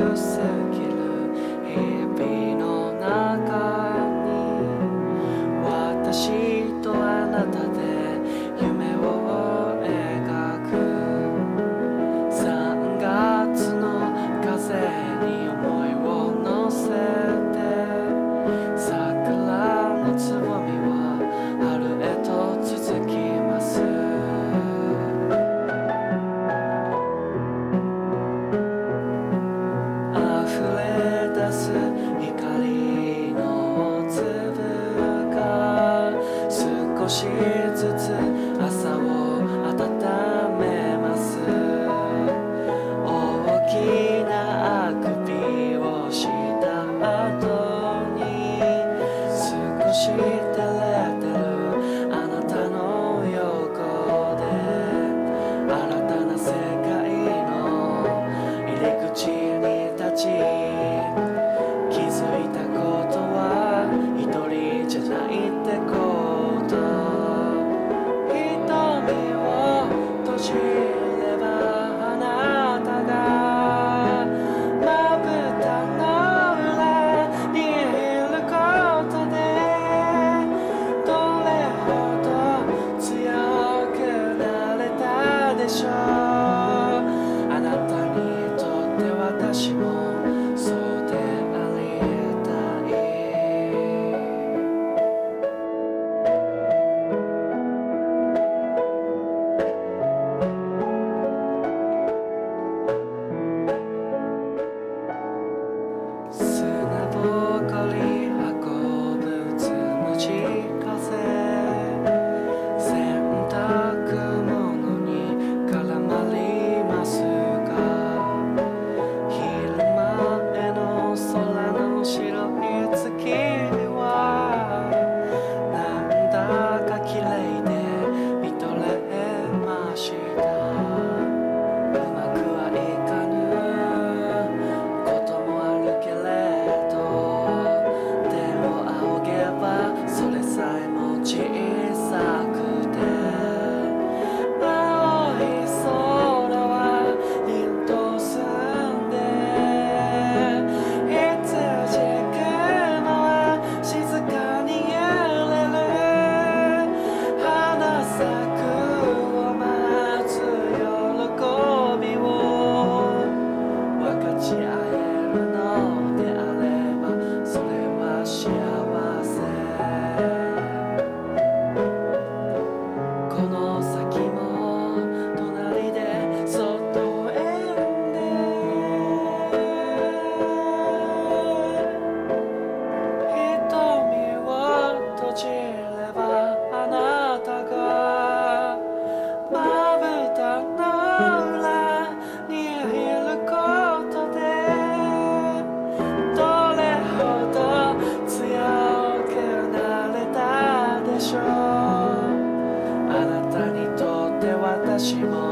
Just. shake Hashimoto.